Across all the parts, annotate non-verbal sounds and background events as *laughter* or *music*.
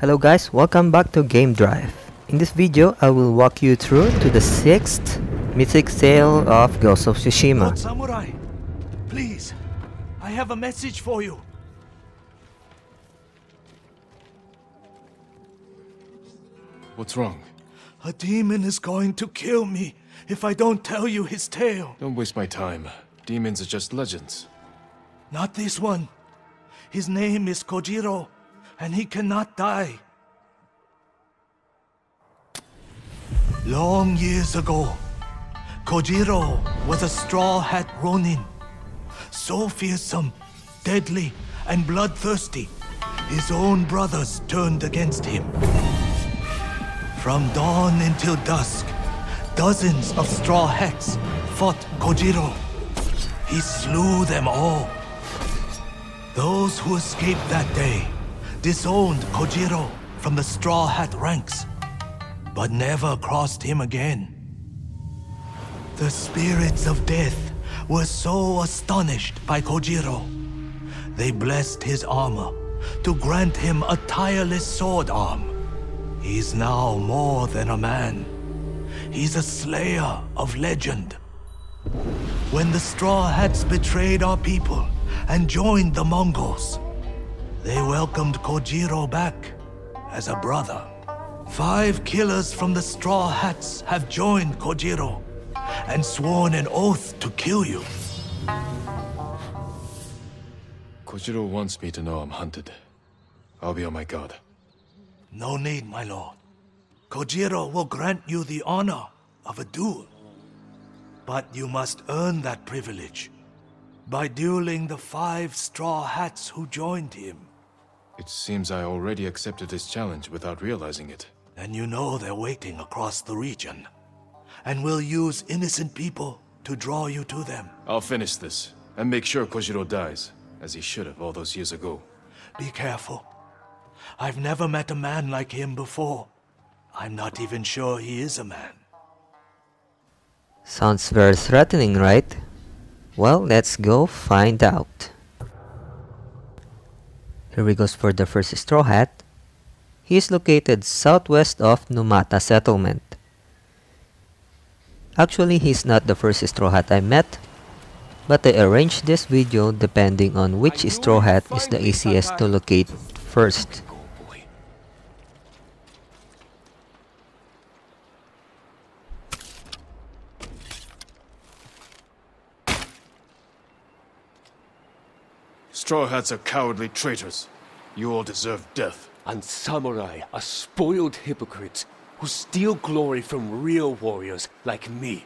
Hello guys, welcome back to Game Drive. In this video, I will walk you through to the 6th Mythic Tale of Ghost of Tsushima. Lord Samurai, please, I have a message for you. What's wrong? A demon is going to kill me if I don't tell you his tale. Don't waste my time. Demons are just legends. Not this one. His name is Kojiro, and he cannot die. Long years ago, Kojiro was a straw hat ronin. So fearsome, deadly, and bloodthirsty, his own brothers turned against him. From dawn until dusk, dozens of straw hats fought Kojiro. He slew them all. Those who escaped that day disowned Kojiro from the straw hat ranks, but never crossed him again. The spirits of death were so astonished by Kojiro. They blessed his armor to grant him a tireless sword arm. He's now more than a man. He's a slayer of legend. When the Straw Hats betrayed our people and joined the Mongols, they welcomed Kojiro back as a brother. Five killers from the Straw Hats have joined Kojiro and sworn an oath to kill you. Kojiro wants me to know I'm hunted. I'll be on my guard. No need, my lord. Kojiro will grant you the honor of a duel. But you must earn that privilege by dueling the five straw hats who joined him. It seems I already accepted his challenge without realizing it. And you know they're waiting across the region, and will use innocent people to draw you to them. I'll finish this, and make sure Kojiro dies, as he should have all those years ago. Be careful. I've never met a man like him before. I'm not even sure he is a man. Sounds very threatening, right? Well, let's go find out. Here we goes for the first straw hat. He is located southwest of Numata settlement. Actually, he's not the first straw hat I met, but I arranged this video depending on which straw hat is the easiest to locate first. Straw Hats are cowardly traitors. You all deserve death. And samurai are spoiled hypocrites who steal glory from real warriors like me.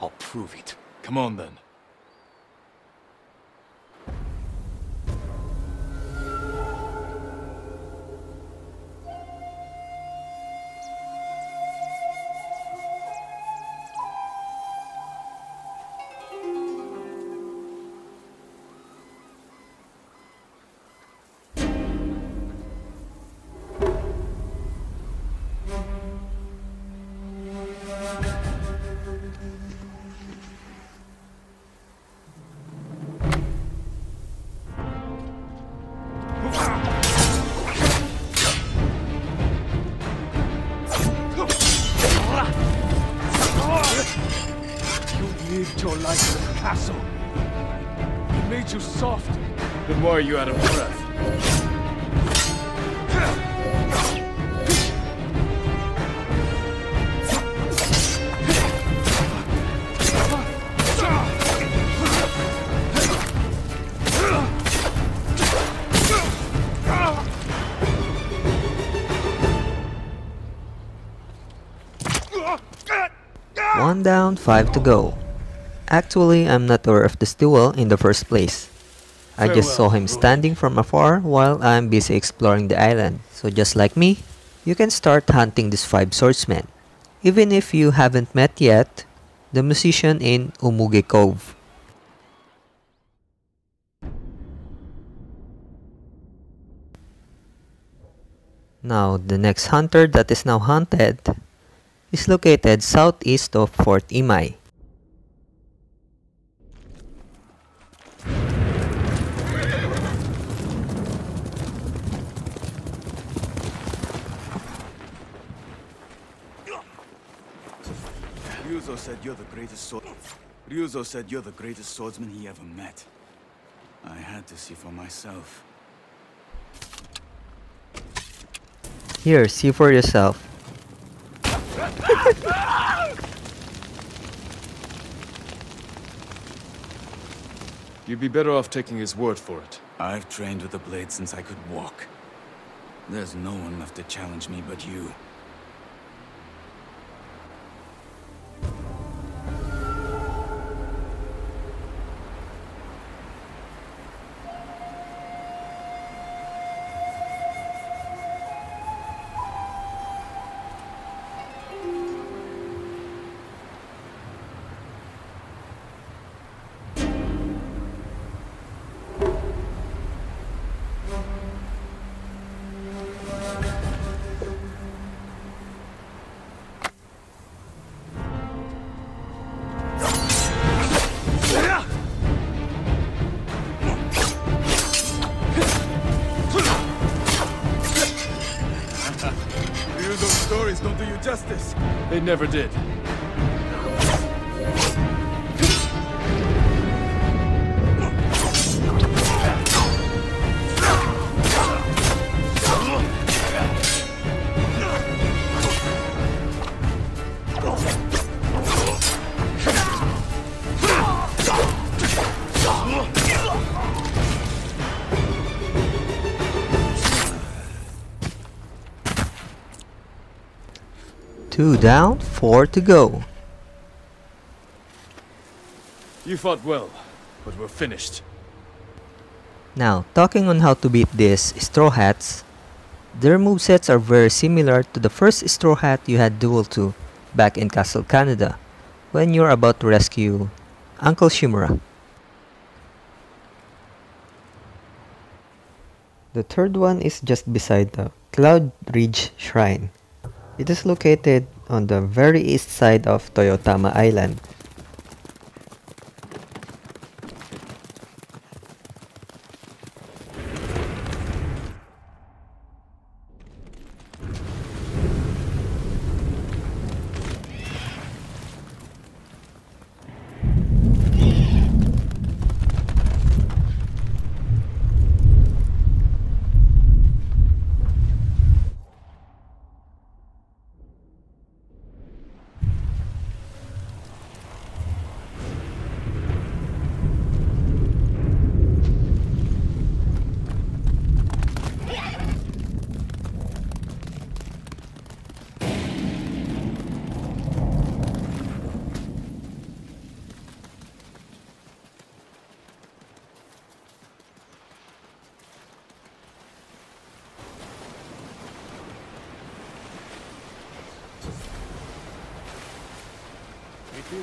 I'll prove it. Come on then. Lived your life in a castle. It made you soft. Then why are you out of breath? One down, five to go. Actually, I'm not aware of this duel in the first place. I just saw him standing from afar while I'm busy exploring the island. So just like me, you can start hunting these five swordsmen. Even if you haven't met yet, the musician in Umugi Cove. Now, the next hunter that is now hunted is located southeast of Fort Imai. Ryuzo said you're the greatest sword... Ryuzo said you're the greatest swordsman he ever met. I had to see for myself. Here, see for yourself. *laughs* You'd be better off taking his word for it. I've trained with the blade since I could walk. There's no one left to challenge me but you. Ryuzo's don't do you justice. They never did. Two down, four to go. You fought well, but we're finished. Now, talking on how to beat these Straw Hats, their movesets are very similar to the first Straw Hat you had duel to back in Castle Kaneda when you're about to rescue Uncle Shimura. The third one is just beside the Cloud Ridge Shrine. It is located on the very east side of Toyotama Island.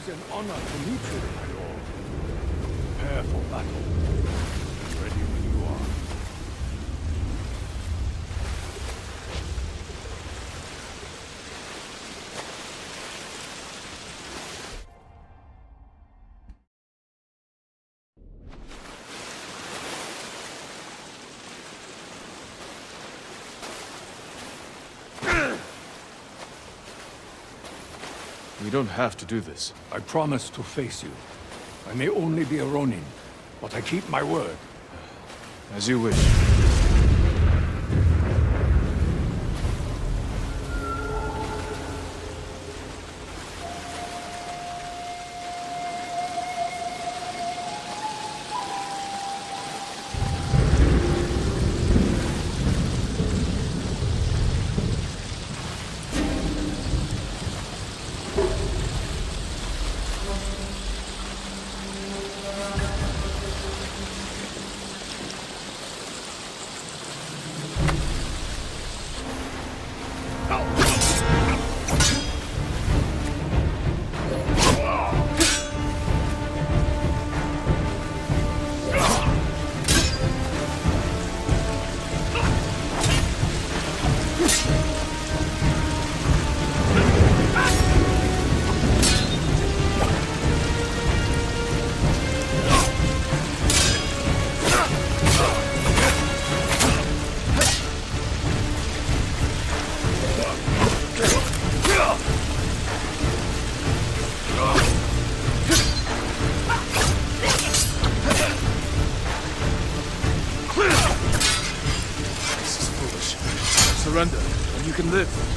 Is an honor to meet you, don't have to do this. I promise to face you. I may only be a Ronin, but I keep my word. As you wish. And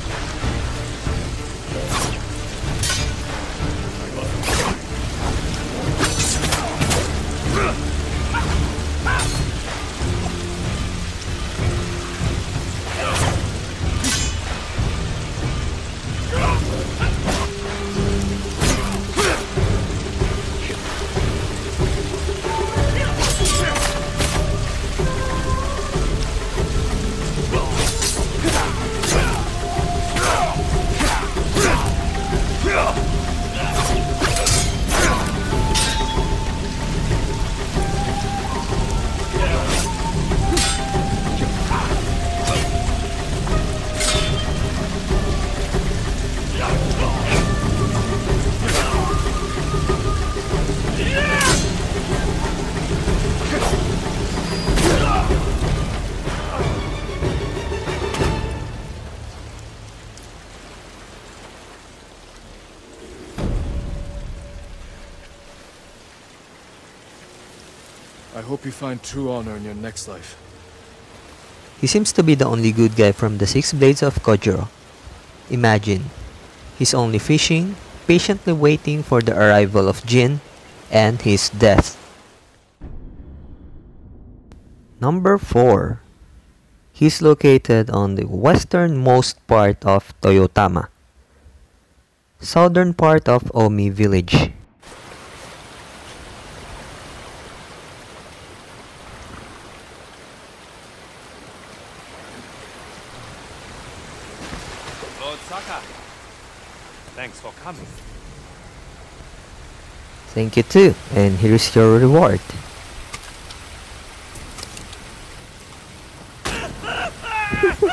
you find true honor in your next life. He seems to be the only good guy from the Six Blades of Kojiro. Imagine, he's only fishing, patiently waiting for the arrival of Jin and his death. Number 4. He's located on the westernmost part of Toyotama, southern part of Omi village. Lord Sakai, thanks for coming. Thank you too, and here's your reward. *laughs*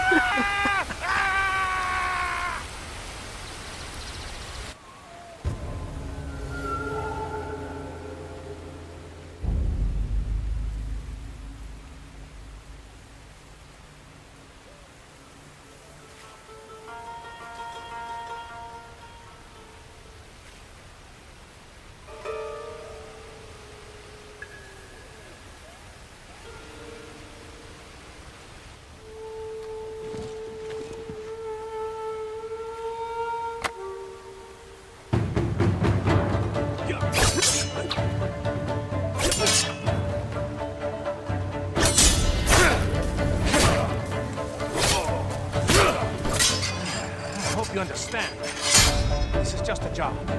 job.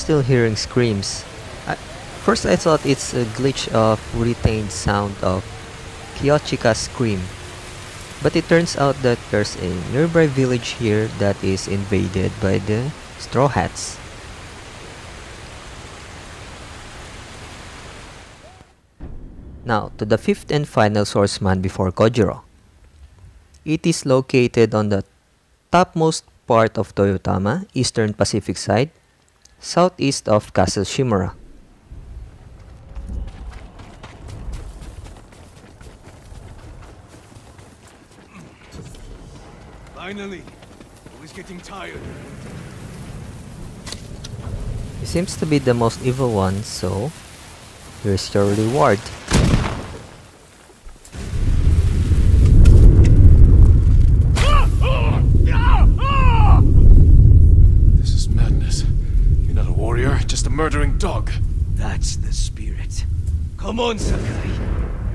Still hearing screams. I, first I thought it's a glitch of retained sound of Kiyochika's scream. But it turns out that there's a nearby village here that is invaded by the Straw Hats. Now, to the fifth and final swordsman before Kojiro. It is located on the topmost part of Toyotama, eastern Pacific side, southeast of Castle Shimura. Finally, I was getting tired. He seems to be the most evil one, so here's your reward. This is madness. You're not a warrior, just a murdering dog. That's the spirit. Come on, Sakai.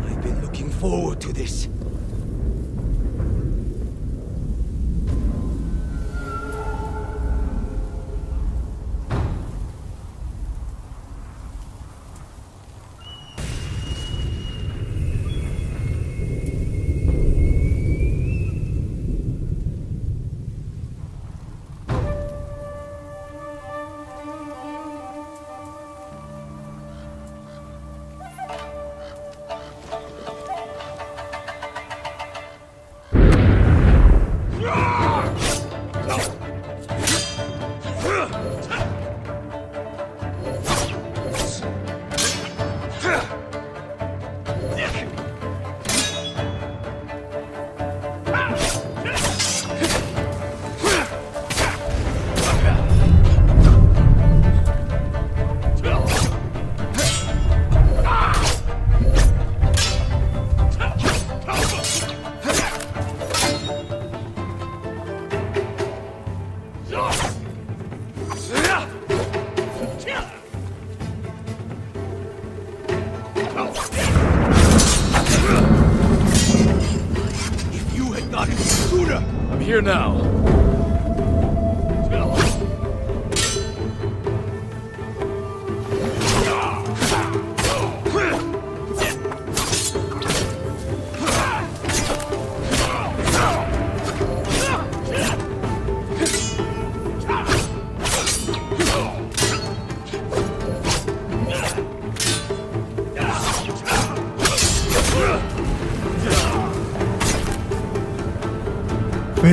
I've been looking forward to this.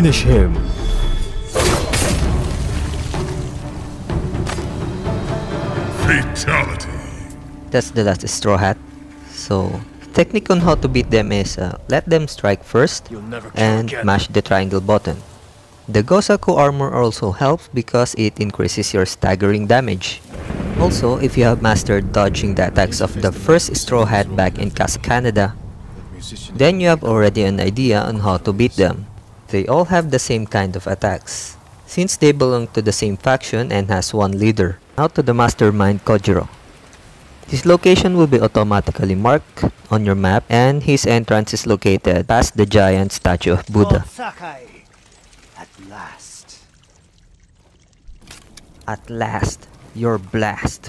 Finish him. Fatality. That's the last Straw Hat. So, technique on how to beat them is uh, let them strike first You'll never kill and again. mash the triangle button. The Gosaku armor also helps because it increases your staggering damage. Also, if you have mastered dodging the attacks of the first Straw Hat back in Castle Kaneda, then you have already an idea on how to beat them. They all have the same kind of attacks, since they belong to the same faction and has one leader. Now to the mastermind Kojiro. His location will be automatically marked on your map and his entrance is located past the giant statue of Buddha. Sakai, at last. At last, your blast.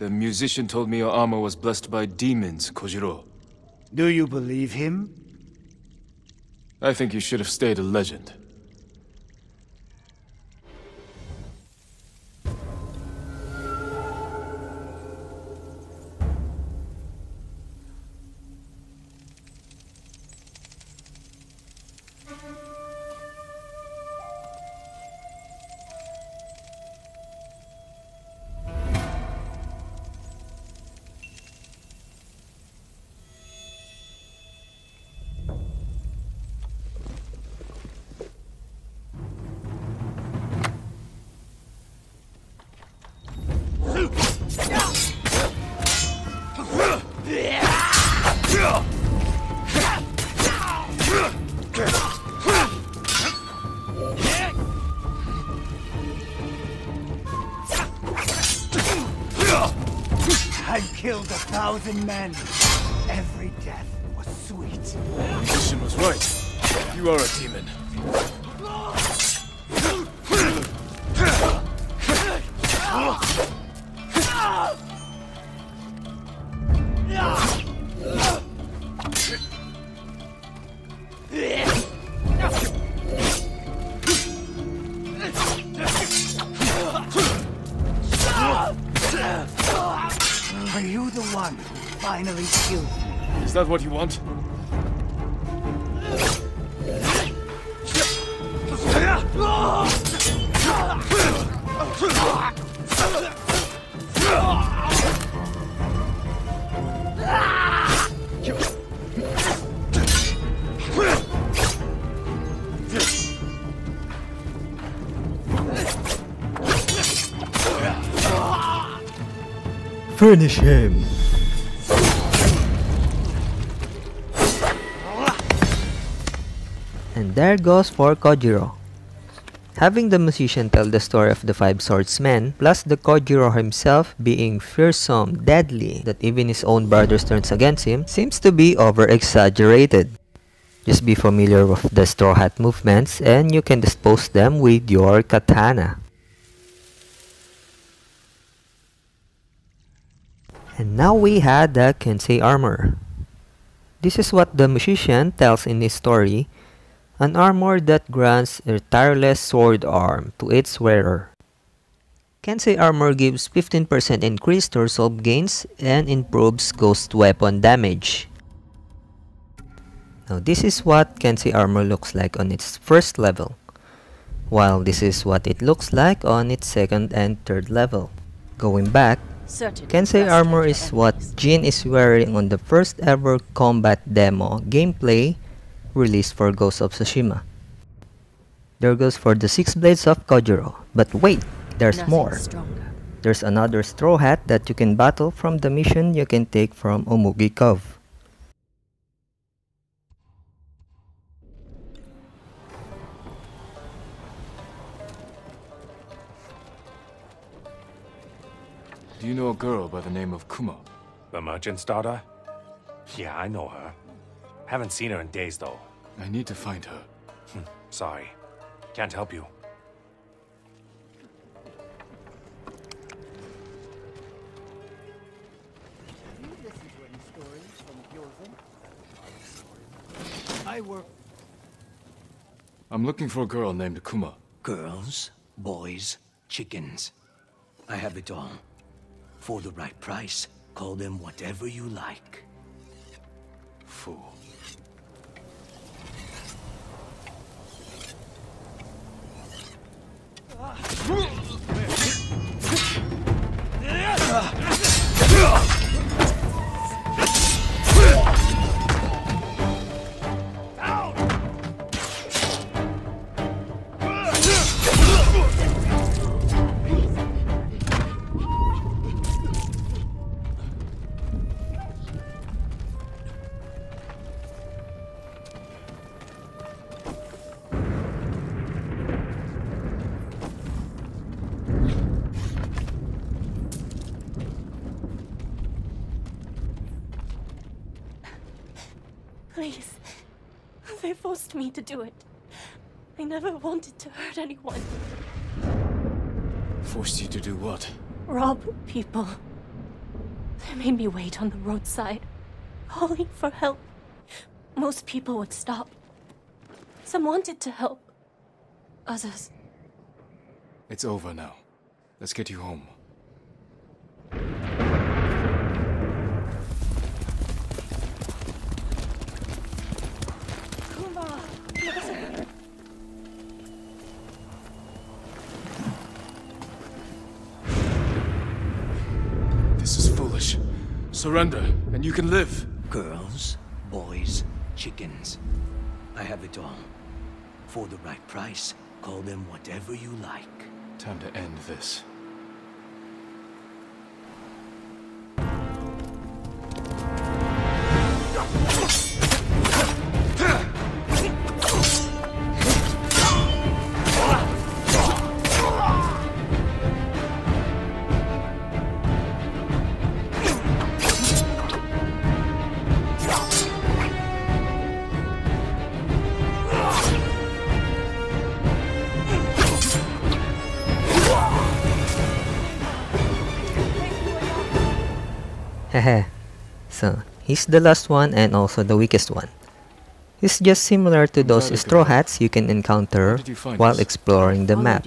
The musician told me your armor was blessed by demons, Kojiro. Do you believe him? I think you should have stayed a legend. Killed a thousand men. Every death was sweet. The musician was right. You are a demon. *laughs* that what you want? Finish him. There goes for Kojiro. Having the musician tell the story of the five swordsmen, plus the Kojiro himself being fearsome, deadly, that even his own brothers turns against him, seems to be over-exaggerated. Just be familiar with the Straw Hat movements and you can dispose them with your katana. And now we had the Kensei armor. This is what the musician tells in his story an armor that grants a tireless sword arm to its wearer. Kensei armor gives 15% increased torso gains and improves ghost weapon damage. Now this is what Kensei armor looks like on its first level, while this is what it looks like on its second and third level. Going back, Kensei armor is what. Jin is wearing on the first ever combat demo gameplay released for Ghost of Tsushima. There goes for the six blades of Kojiro. But wait, there's Nothing more. Stronger. There's another straw hat that you can battle from the mission you can take from Omugi Cove. Do you know a girl by the name of Kuma? The merchant's daughter? Yeah, I know her. Haven't seen her in days, though. I need to find her. Hmm, sorry. Can't help you. I work I'm looking for a girl named Kuma. girls, boys, chickens. I have it all. For the right price, call them whatever you like. Fool. Forced me to do it. I never wanted to hurt anyone. Forced you to do what? Rob people. They made me wait on the roadside, calling for help. Most people would stop. Some wanted to help. Others. It's over now. Let's get you home. Surrender, and you can live. Girls, boys, chickens. I have it all. For the right price, call them whatever you like. Time to end this. He's the last one and also the weakest one. He's just similar to those glad I could straw hats you can encounter you while us? exploring the map.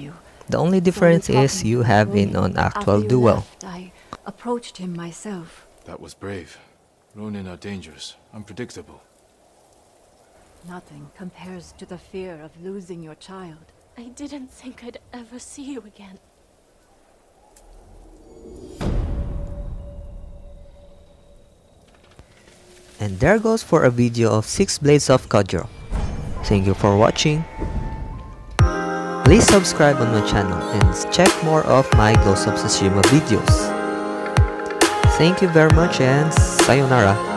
The only difference is you to have been Ronin. on actual After you duel. left, I approached him myself. That was brave. Ronin are dangerous, unpredictable. Nothing compares to the fear of losing your child. I didn't think I'd ever see you again. And there goes for a video of 6 Blades of Kojiro. Thank you for watching. Please subscribe on my channel and check more of my Ghost of Tsushima videos. Thank you very much and sayonara.